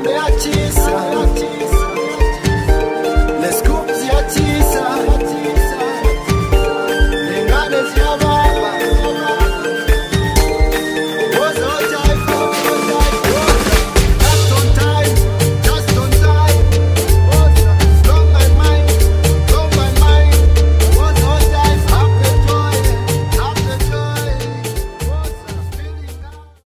me a